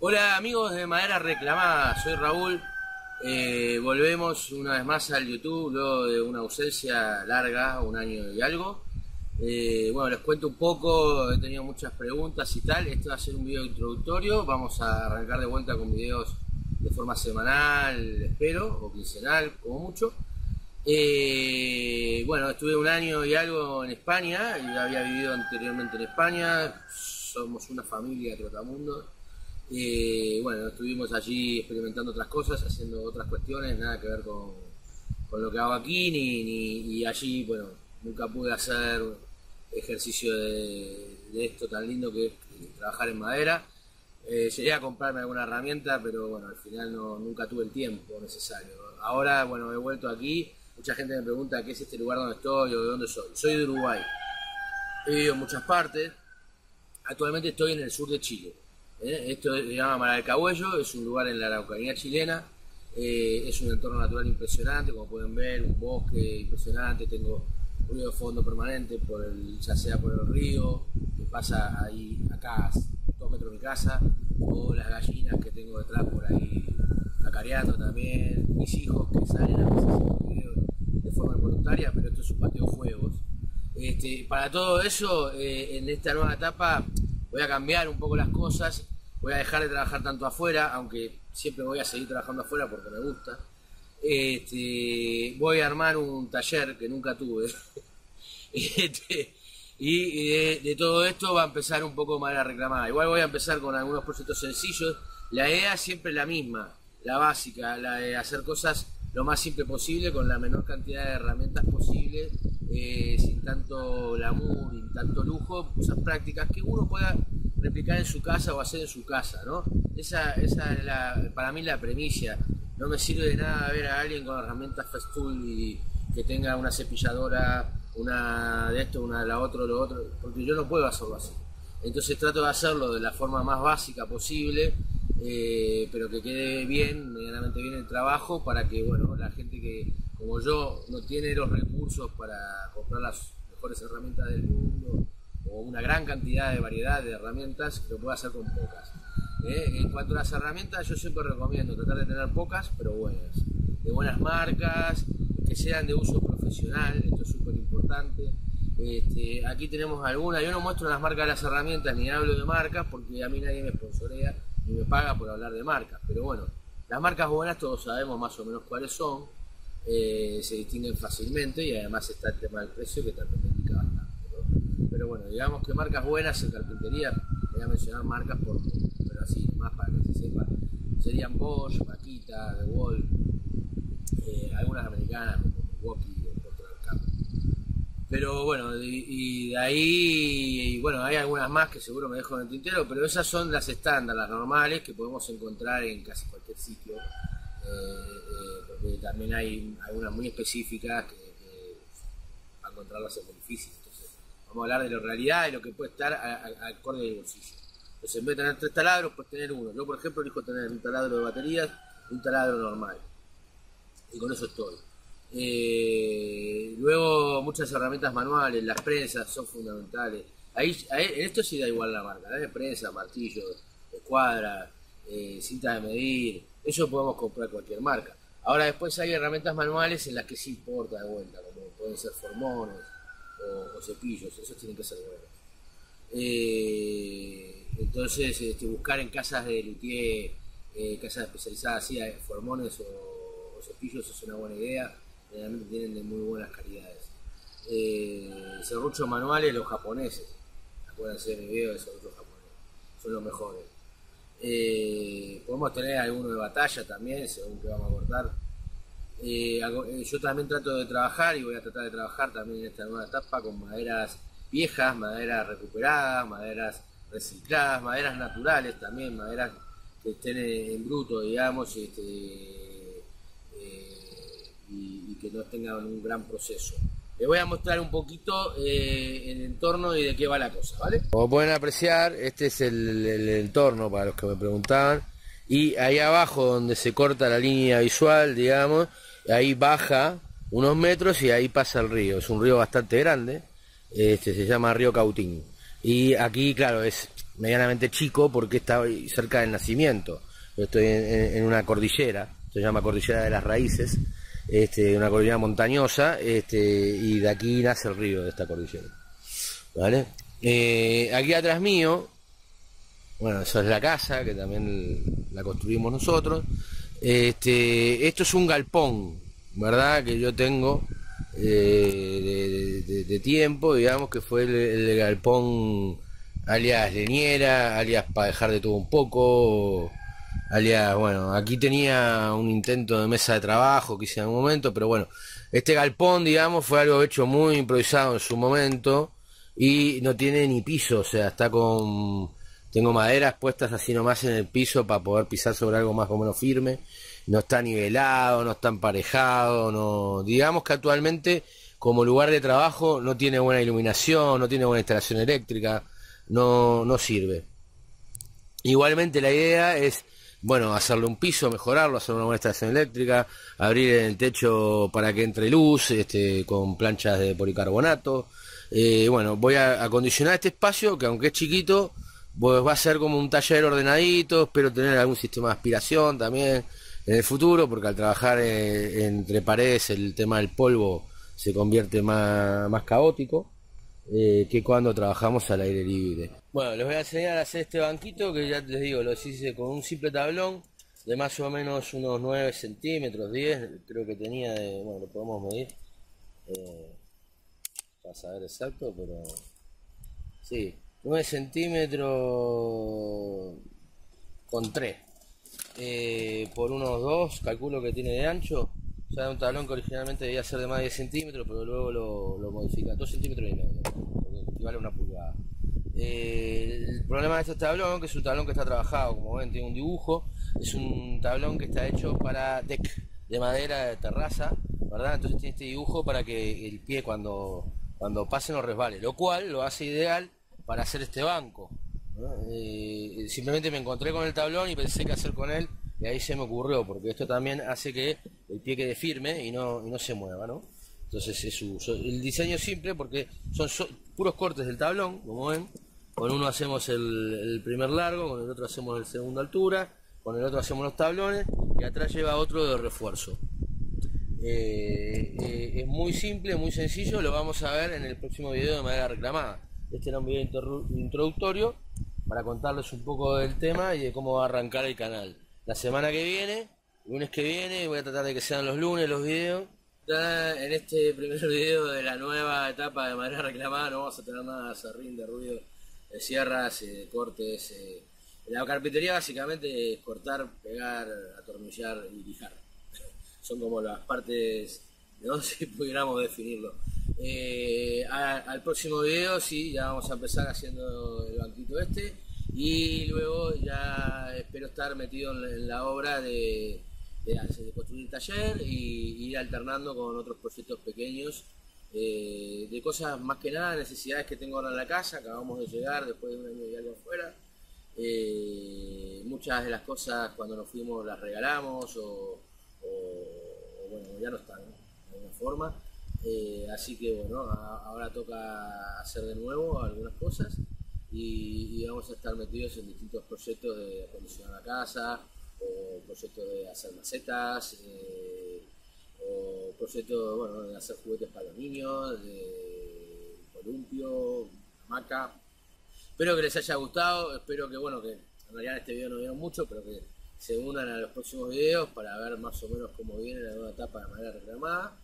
Hola amigos de Madera Reclamada, soy Raúl. Eh, volvemos una vez más al YouTube luego de una ausencia larga, un año y algo. Eh, bueno, les cuento un poco, he tenido muchas preguntas y tal. Este va a ser un video introductorio. Vamos a arrancar de vuelta con videos de forma semanal, espero, o quincenal, como mucho. Eh, bueno, estuve un año y algo en España, y había vivido anteriormente en España. Somos una familia de Trotamundo y bueno, estuvimos allí experimentando otras cosas, haciendo otras cuestiones, nada que ver con, lo que hago aquí, ni, ni, allí, bueno, nunca pude hacer ejercicio de, esto tan lindo que es trabajar en madera. Eh, llegué a comprarme alguna herramienta, pero bueno, al final no, nunca tuve el tiempo necesario. Ahora, bueno, he vuelto aquí. Mucha gente me pregunta qué es este lugar donde estoy o de dónde soy. Soy de Uruguay. He vivido en muchas partes. Actualmente estoy en el sur de Chile. ¿Eh? Esto se llama Mar del Cabuello, es un lugar en la Araucanía chilena, eh, es un entorno natural impresionante, como pueden ver, un bosque impresionante, tengo ruido de fondo permanente, por el, ya sea por el río, que pasa ahí acá dos metros de mi casa, o las gallinas que tengo detrás por ahí cacareando también, mis hijos que salen a veces de forma voluntaria, pero esto es un pateo fuegos. Este, para todo eso, eh, en esta nueva etapa voy a cambiar un poco las cosas, voy a dejar de trabajar tanto afuera, aunque siempre voy a seguir trabajando afuera porque me gusta. Este, voy a armar un taller que nunca tuve. Este, y de, todo esto va a empezar un poco más la reclamada. Igual voy a empezar con algunos proyectos sencillos. La idea siempre es la misma, la básica, la de hacer cosas lo más simple posible, con la menor cantidad de herramientas posible, eh, sin tanto glamour, sin tanto lujo, cosas prácticas que uno pueda replicar en su casa o hacer en su casa, ¿no? Esa, esa es la, para mí la premisa. No me sirve de nada ver a alguien con herramientas Festool y que tenga una cepilladora, una de esto, una de la otra, lo otro, porque yo no puedo hacerlo así. Entonces trato de hacerlo de la forma más básica posible eh, pero que quede bien, medianamente bien el trabajo para que bueno, la gente que como yo no tiene los recursos para comprar las mejores herramientas del mundo o una gran cantidad de variedad de herramientas, lo pueda hacer con pocas. Eh, en cuanto a las herramientas, yo siempre recomiendo tratar de tener pocas, pero buenas, de buenas marcas, que sean de uso profesional, esto es súper importante. Este, aquí tenemos algunas, yo no muestro las marcas de las herramientas ni hablo de marcas porque a mí nadie me sponsorea y me paga por hablar de marcas. Pero bueno, las marcas buenas todos sabemos más o menos cuáles son, eh, se distinguen fácilmente y además está el tema del precio que también me indica bastante. Pero bueno, digamos que marcas buenas en carpintería, voy a mencionar marcas por pero así más para que se sepa, serían Bosch, Makita, The Wall, eh, algunas americanas como Milwaukee pero bueno, y, de ahí, bueno, hay algunas más que seguro me dejo en el tintero, pero esas son las estándar, las normales que podemos encontrar en casi cualquier sitio. Eh, también hay algunas muy específicas que, para encontrarlas es muy difícil. Entonces, vamos a hablar de la realidad y lo que puede estar al corde del bolsillo. Entonces, en vez de tener tres taladros, pues tener uno. Yo, por ejemplo, elijo tener un taladro de baterías y un taladro normal. Y con eso estoy. Eh, luego muchas herramientas manuales, las prensas son fundamentales. Ahí, en esto sí da igual la marca, ¿eh? prensa, martillo, escuadra, eh, cinta de medir, eso podemos comprar cualquier marca. Ahora después hay herramientas manuales en las que sí importa de vuelta, como pueden ser formones o, cepillos, esos tienen que ser buenos. Eh, entonces este, buscar en casas de luthier, casas especializadas así, formones o cepillos es una buena idea realmente tienen de muy buenas calidades. Eh, serruchos manuales, los japoneses, acuérdense de mi video de serruchos japoneses, son los mejores. Eh, podemos tener alguno de batalla también, según que vamos a cortar. Eh, eh, yo también trato de trabajar y voy a tratar de trabajar también en esta nueva etapa con maderas viejas, maderas recuperadas, maderas recicladas, maderas naturales también, maderas que estén en bruto, digamos, este, y, que no tengan un gran proceso. Les voy a mostrar un poquito eh, el entorno y de qué va la cosa, ¿vale? Como pueden apreciar, este es el, entorno para los que me preguntaban. Y ahí abajo donde se corta la línea visual, digamos, ahí baja unos metros y ahí pasa el río. Es un río bastante grande, este se llama Río Cautín. Y aquí, claro, es medianamente chico porque está cerca del nacimiento. Yo estoy en, una cordillera, se llama Cordillera de las Raíces, este, una cordillera montañosa, este, y de aquí nace el río de esta cordillera. ¿Vale? Eh, aquí atrás mío, bueno, eso es la casa, que también la construimos nosotros. Este, esto es un galpón, ¿verdad? Que yo tengo eh, de, tiempo, digamos, que fue el, galpón alias leñera, alias para dejar de todo un poco, alias, bueno, aquí tenía un intento de mesa de trabajo que hice en un momento, pero bueno, este galpón, digamos, fue algo hecho muy improvisado en su momento y no tiene ni piso, o sea, está con... Tengo maderas puestas así nomás en el piso para poder pisar sobre algo más o menos firme no está nivelado, no está emparejado, no, digamos que actualmente como lugar de trabajo no tiene buena iluminación, no tiene buena instalación eléctrica, no, no sirve. Igualmente la idea es, bueno, hacerle un piso, mejorarlo, hacer una buena instalación eléctrica, abrir el techo para que entre luz, este, con planchas de policarbonato. Eh, bueno, voy a acondicionar este espacio que aunque es chiquito, pues va a ser como un taller ordenadito, espero tener algún sistema de aspiración también en el futuro, porque al trabajar eh, entre paredes el tema del polvo se convierte más, más caótico eh, que cuando trabajamos al aire libre. Bueno, les voy a enseñar a hacer este banquito que ya les digo, lo hice con un simple tablón de más o menos unos 9 centímetros, 10, creo que tenía de, bueno, lo podemos medir, eh, para saber exacto, pero sí, 9 centímetros con 3 eh, por unos 2, calculo que tiene de ancho. O sea, un tablón que originalmente debía ser de más de 10 centímetros, pero luego lo, lo modifica 2 centímetros y medio, porque equivale a una pulgada. Eh, el problema de este tablón, que es un tablón que está trabajado, como ven, tiene un dibujo, es un tablón que está hecho para deck de madera de terraza, ¿verdad? Entonces tiene este dibujo para que el pie cuando, cuando pase no resbale, lo cual lo hace ideal para hacer este banco. Eh, simplemente me encontré con el tablón y pensé qué hacer con él y ahí se me ocurrió, porque esto también hace que el pie quede firme y no, no se mueva, ¿no? Entonces es su, el diseño es simple porque son, puros cortes del tablón, como ven. Con uno hacemos el, primer largo, con el otro hacemos el segundo altura, con el otro hacemos los tablones y atrás lleva otro de refuerzo. Eh, eh, es muy simple, muy sencillo, lo vamos a ver en el próximo video de manera reclamada. Este era un video introductorio para contarles un poco del tema y de cómo va a arrancar el canal. La semana que viene, lunes que viene, voy a tratar de que sean los lunes los videos. en este primer video de la nueva etapa de manera reclamada no vamos a tener nada de serrín, de ruido, de sierras, de cortes. Eh. La carpintería básicamente es cortar, pegar, atornillar y lijar. Son como las partes, no sé si pudiéramos definirlo. Eh, al próximo video sí, ya vamos a empezar haciendo el banquito este y luego ya espero estar metido en la, obra de, construir el taller y, ir alternando con otros proyectos pequeños eh, de cosas más que nada, necesidades que tengo ahora en la casa, acabamos de llegar después de un año y algo afuera. Eh, muchas de las cosas cuando nos fuimos las regalamos o, bueno, ya no están de alguna forma. Eh, así que bueno, ahora toca hacer de nuevo algunas cosas y, vamos a estar metidos en distintos proyectos de acondicionar la casa, o proyectos de hacer macetas, eh, o proyectos bueno, de hacer juguetes para los niños, de columpio, hamaca. Espero que les haya gustado, espero que bueno, que en realidad este video no vieron mucho, pero que se unan a los próximos videos para ver más o menos cómo viene la nueva etapa de manera reclamada.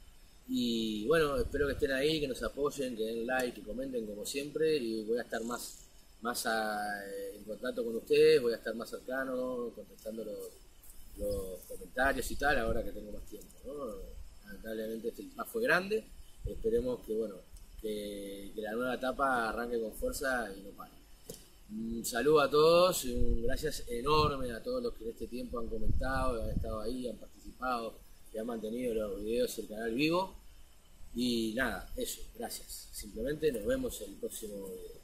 Y bueno, espero que estén ahí, que nos apoyen, que den like, que comenten como siempre y voy a estar más, más en contacto con ustedes, voy a estar más cercano, contestando los, comentarios y tal, ahora que tengo más tiempo. Lamentablemente este más fue grande, esperemos que bueno, que, la nueva etapa arranque con fuerza y no pare. Un saludo a todos, y un gracias enorme a todos los que en este tiempo han comentado, han estado ahí, han participado que ha mantenido los videos y el canal vivo. Y nada, eso, gracias. Simplemente nos vemos el próximo video.